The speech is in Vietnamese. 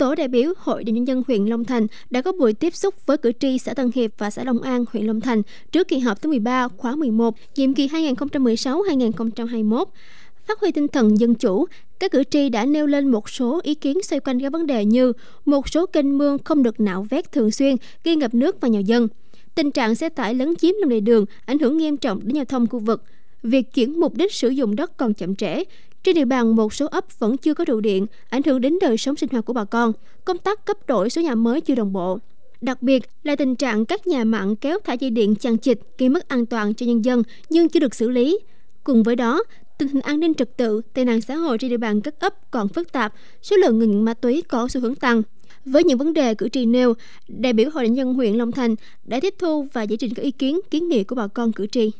Tổ đại biểu Hội đồng nhân dân huyện Long Thành đã có buổi tiếp xúc với cử tri xã Tân Hiệp và xã Long An, huyện Long Thành trước kỳ họp thứ 13 khóa 11, nhiệm kỳ 2016-2021. Phát huy tinh thần dân chủ, các cử tri đã nêu lên một số ý kiến xoay quanh các vấn đề như một số kênh mương không được nạo vét thường xuyên, gây ngập nước vào nhà dân. Tình trạng xe tải lấn chiếm lòng lề đường ảnh hưởng nghiêm trọng đến giao thông khu vực. Việc chuyển mục đích sử dụng đất còn chậm trễ, trên địa bàn một số ấp vẫn chưa có trụ điện, ảnh hưởng đến đời sống sinh hoạt của bà con. Công tác cấp đổi số nhà mới chưa đồng bộ. Đặc biệt là tình trạng các nhà mạng kéo thả dây điện chằng chịt gây mất an toàn cho nhân dân nhưng chưa được xử lý. Cùng với đó, tình hình an ninh trật tự, tệ nạn xã hội trên địa bàn các ấp còn phức tạp, số lượng người nghiện ma túy có xu hướng tăng. Với những vấn đề cử tri nêu, đại biểu Hội đồng nhân huyện Long Thành đã tiếp thu và giải trình các ý kiến kiến nghị của bà con cử tri.